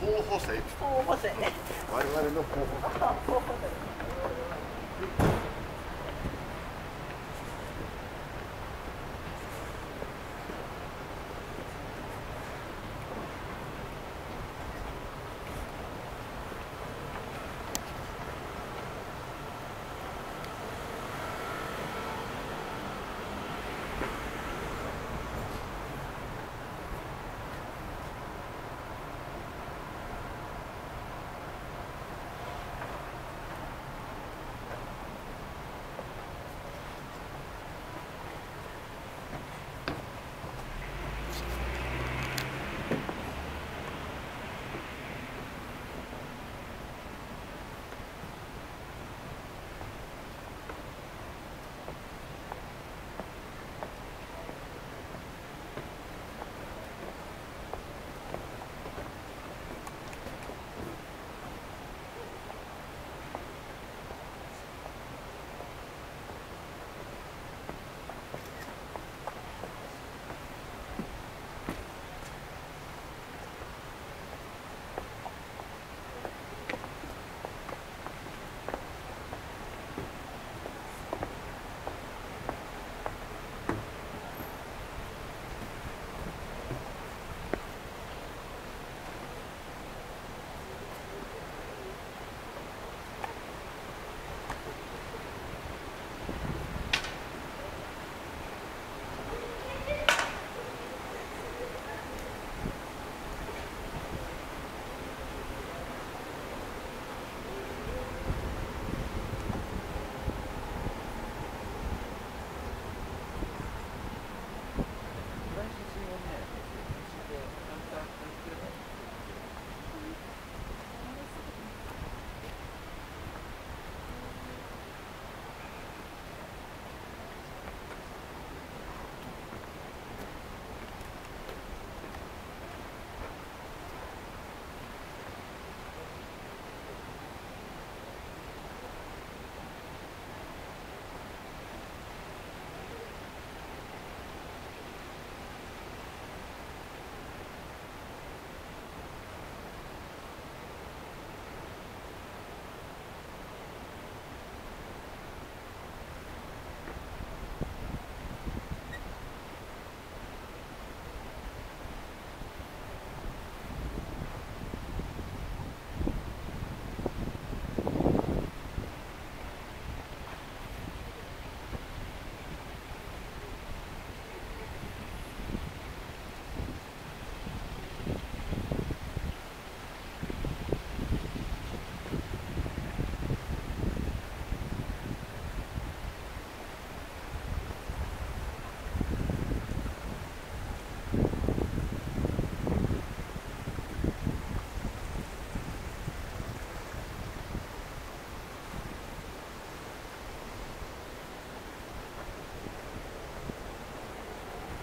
候補生？候補生ね我々の候補候補生